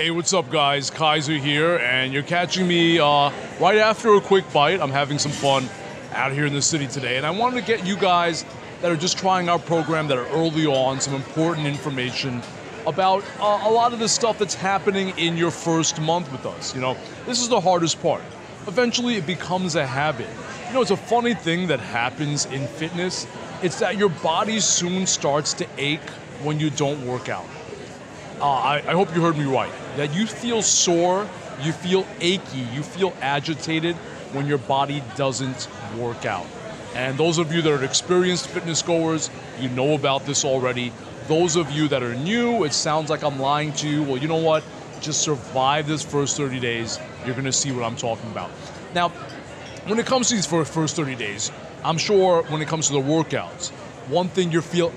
Hey, what's up, guys? Kaiser here, and you're catching me uh, right after a quick bite. I'm having some fun out here in the city today, and I wanted to get you guys that are just trying our program, that are early on, some important information about uh, a lot of the stuff that's happening in your first month with us. You know, this is the hardest part. Eventually, it becomes a habit. You know, it's a funny thing that happens in fitness. It's that your body soon starts to ache when you don't work out. Uh, I, I hope you heard me right. That you feel sore, you feel achy, you feel agitated when your body doesn't work out. And those of you that are experienced fitness goers, you know about this already. Those of you that are new, it sounds like I'm lying to you. Well, you know what? Just survive this first 30 days. You're going to see what I'm talking about. Now, when it comes to these first 30 days, I'm sure when it comes to the workouts, one thing you feel,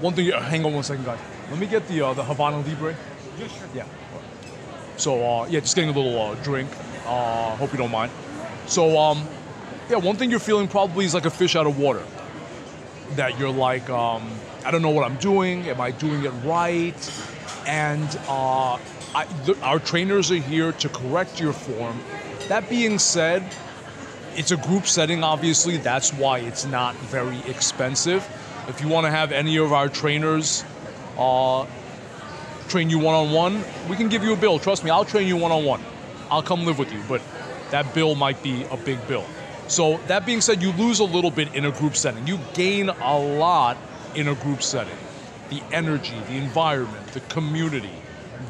one thing. Hang on one second, guys. Let me get the uh, the Havana Libre. Yeah, sure. Yeah. So uh, yeah, just getting a little uh, drink. Uh, hope you don't mind. So um, yeah, one thing you're feeling probably is like a fish out of water. That you're like, um, I don't know what I'm doing. Am I doing it right? And uh, I, th- our trainers are here to correct your form. That being said, it's a group setting, obviously. That's why it's not very expensive. If you want to have any of our trainers uh, train you one on one, we can give you a bill. Trust me, I'll train you one on one. I'll come live with you, but that bill might be a big bill. So, that being said, you lose a little bit in a group setting. You gain a lot in a group setting. The energy, the environment, the community,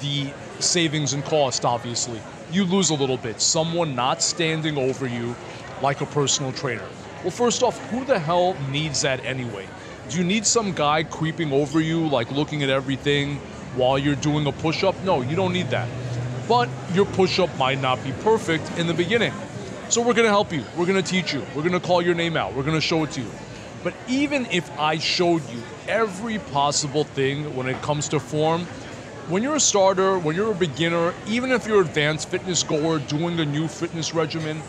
the savings and cost, obviously. You lose a little bit. Someone not standing over you like a personal trainer. Well, first off, who the hell needs that anyway? Do you need some guy creeping over you, like looking at everything while you're doing a push up? No, you don't need that. But your push up might not be perfect in the beginning. So we're gonna help you. We're gonna teach you. We're gonna call your name out. We're gonna show it to you. But even if I showed you every possible thing when it comes to form, when you're a starter, when you're a beginner, even if you're an advanced fitness goer doing a new fitness regimen,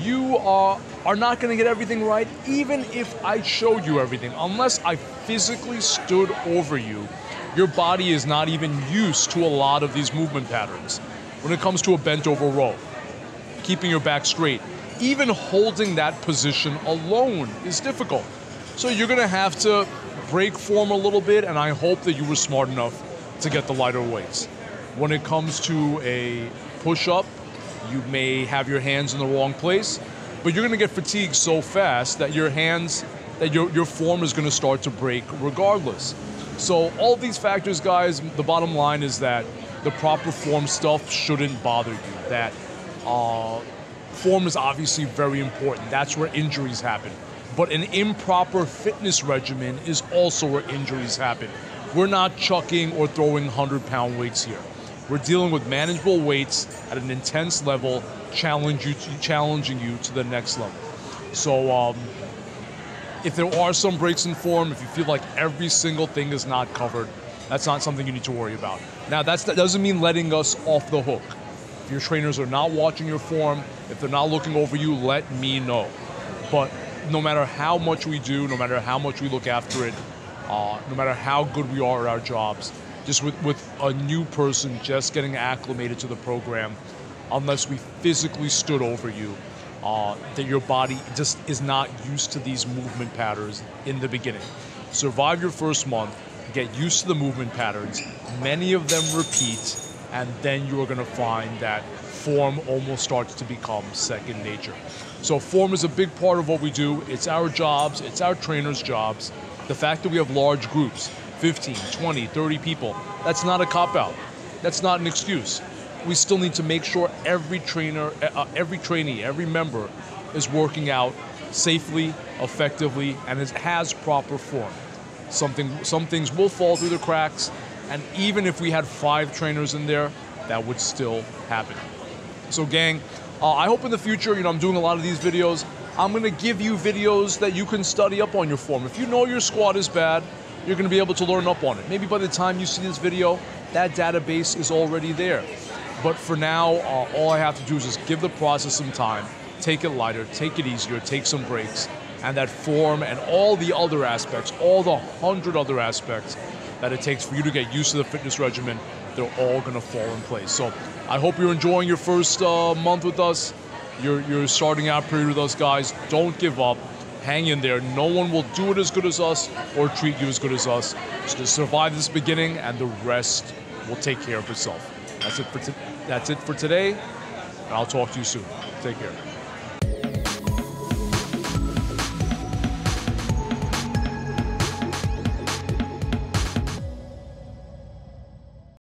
you are, are not going to get everything right, even if I showed you everything. Unless I physically stood over you, your body is not even used to a lot of these movement patterns. When it comes to a bent over row, keeping your back straight, even holding that position alone is difficult. So you're going to have to break form a little bit, and I hope that you were smart enough to get the lighter weights. When it comes to a push up, you may have your hands in the wrong place, but you're going to get fatigued so fast that your hands, that your, your form is going to start to break regardless. So, all these factors, guys, the bottom line is that the proper form stuff shouldn't bother you. That uh, form is obviously very important. That's where injuries happen. But an improper fitness regimen is also where injuries happen. We're not chucking or throwing 100 pound weights here. We're dealing with manageable weights at an intense level, challenge you, challenging you to the next level. So, um, if there are some breaks in form, if you feel like every single thing is not covered, that's not something you need to worry about. Now, that doesn't mean letting us off the hook. If your trainers are not watching your form, if they're not looking over you, let me know. But no matter how much we do, no matter how much we look after it, uh, no matter how good we are at our jobs, just with, with a new person just getting acclimated to the program, unless we physically stood over you, uh, that your body just is not used to these movement patterns in the beginning. Survive your first month, get used to the movement patterns, many of them repeat, and then you are going to find that form almost starts to become second nature. So, form is a big part of what we do. It's our jobs, it's our trainers' jobs. The fact that we have large groups, 15, 20, 30 people. That's not a cop out. That's not an excuse. We still need to make sure every trainer, uh, every trainee, every member is working out safely, effectively, and is, has proper form. Something, some things will fall through the cracks, and even if we had five trainers in there, that would still happen. So, gang, uh, I hope in the future, you know, I'm doing a lot of these videos. I'm gonna give you videos that you can study up on your form. If you know your squat is bad, you're going to be able to learn up on it. Maybe by the time you see this video, that database is already there. But for now, uh, all I have to do is just give the process some time, take it lighter, take it easier, take some breaks, and that form and all the other aspects, all the hundred other aspects that it takes for you to get used to the fitness regimen, they're all going to fall in place. So I hope you're enjoying your first uh, month with us. You're, you're starting out period with us, guys. Don't give up. Hang in there. No one will do it as good as us or treat you as good as us. Just survive this beginning, and the rest will take care of itself. That's it for, that's it for today. And I'll talk to you soon. Take care.